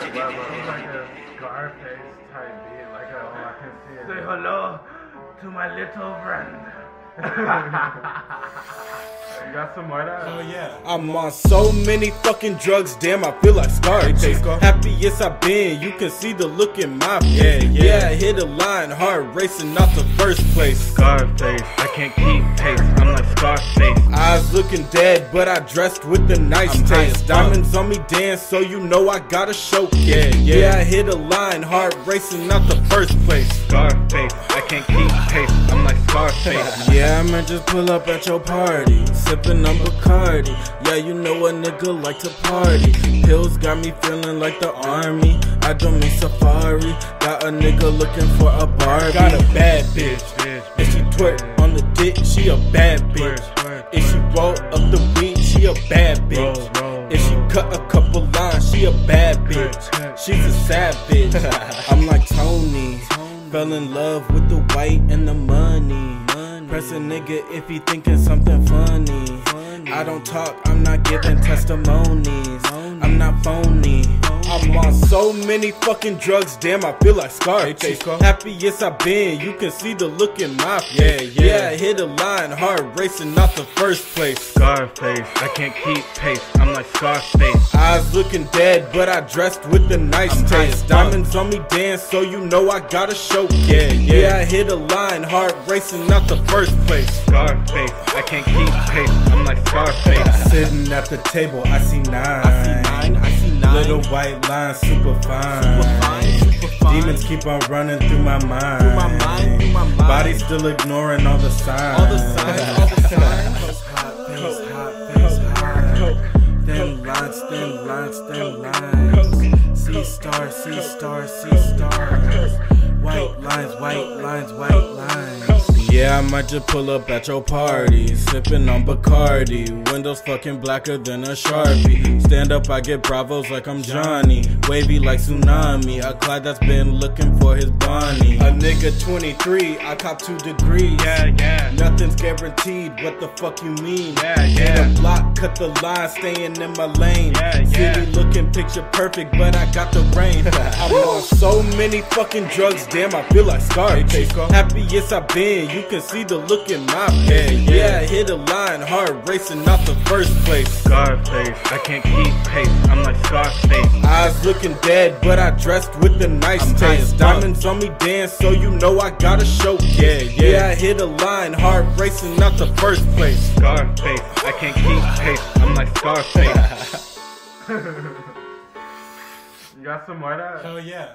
like a Scarface type beat, like a, oh, I can see it. Say hello to my little friend. you got some more of that? Oh yeah. I'm on so many fucking drugs, damn, I feel like Scarface. Happiest I've been, you can see the look in my face. Yeah, yeah. Yeah, I hit a line, heart racing out the first place. Scarface, I can't keep pace. I'm like Scarface. Looking dead, but I dressed with a nice I'm taste. Diamonds on me dance, so you know I got a show Yeah, yeah. Yeah, I hit a line, heart racing out the first place. Scarface, I can't keep pace. I'm like Scarface. Yeah, I might just pull up at your party, sipping on Bacardi. Yeah, you know a nigga like to party. Pills got me feeling like the army. I don't mean safari. Got a nigga looking for a Barbie. Got a bad bitch. Bitch, If she twerk on the dick, she a bad bitch. Bitch. If she cut a couple lines, she a bad bitch. She's a savage. I'm like Tony. Fell in love with the white and the money. Press a nigga if he thinking something funny. I don't talk, I'm not giving testimonies. I'm not phony. I'm on so many fucking drugs, damn, I feel like Scarface. Happiest I've been, you can see the look in my face. Yeah, yeah. Yeah, I hit a line, heart racing out the first place. Scarface, I can't keep pace. I'm like Scarface. Eyes looking dead, but I dressed with a nice I'm taste. Diamonds on me dance, so you know I got a show. Yeah, yeah. Yeah, I hit a line, heart racing out the first place. Scarface, I can't keep pace. I'm like Scarface. Sitting at the table, I see nine. I see nine, I see nine. Little white lines, super fine. Super fine, super fine. Demons keep on running through my mind. Through my mind, through my mind. Body still ignoring all the signs. All the signs, all the signs. hot face, hot face, hot. Thin lines, thin lines, thin lines. See stars, see stars, see stars. White lines, white lines, white lines. Yeah, I might just pull up at your party, sipping on Bacardi. Windows fucking blacker than a sharpie. Stand up, I get bravos like I'm Johnny. Wavy like tsunami. A Clyde that's been looking for his Bonnie. A nigga 23, I cop two degrees. Yeah, yeah. Nothing's guaranteed, what the fuck you mean? Yeah, yeah. a block, cut the line, staying in my lane. Yeah, yeah. City looking picture perfect, but I got the rain. I'm on so many fucking drugs, damn, I feel like. Chico. Happiest I've been, you can see the look in my face. Yeah, Yeah, yeah. I hit a line, heart racing out the first place. Scarface, I can't keep pace. I'm like Scarface. Eyes looking dead, but I dressed with a nice I'm taste. Diamonds on me dance, so you know I got a showcase. Yeah, yeah. yeah, I hit a line, heart racing out the first place. Scarface, I can't keep pace. I'm like Scarface. You got some more of that? Hell yeah.